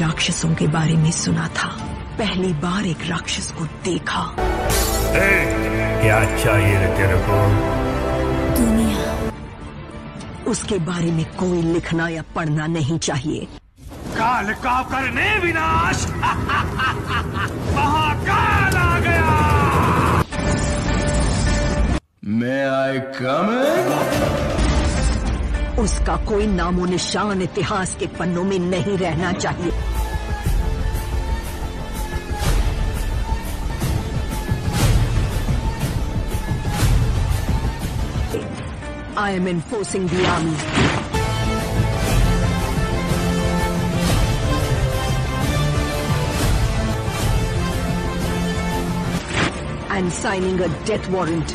राक्षसों के बारे में सुना था। पहली बार एक राक्षस को देखा। ए, क्या चाहिए तेरे को? दुनिया उसके बारे में कोई लिखना या पढ़ना नहीं चाहिए। काल का करने विनाश। महाकाल आ गया। May I come in? उसका कोई नामो निशान इतिहास के पन्नों में नहीं रहना चाहिए I am enforcing the army. And signing a death warrant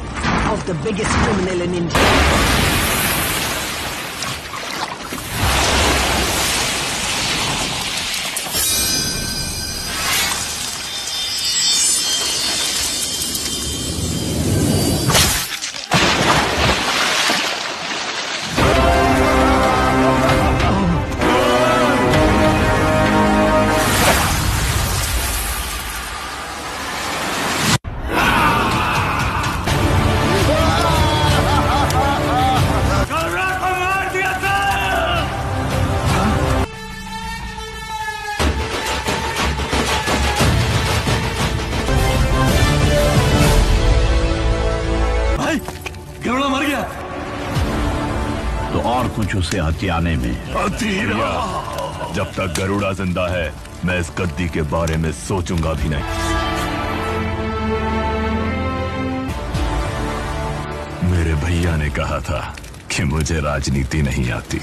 of the biggest criminal in India. और कुछ उसे हथियाने में। जब तक गरुड़ा ज़िंदा है मैं इस गद्दी के बारे में सोचूँगा भी नहीं। मेरे भैया ने कहा था कि मुझे राजनीति नहीं आती।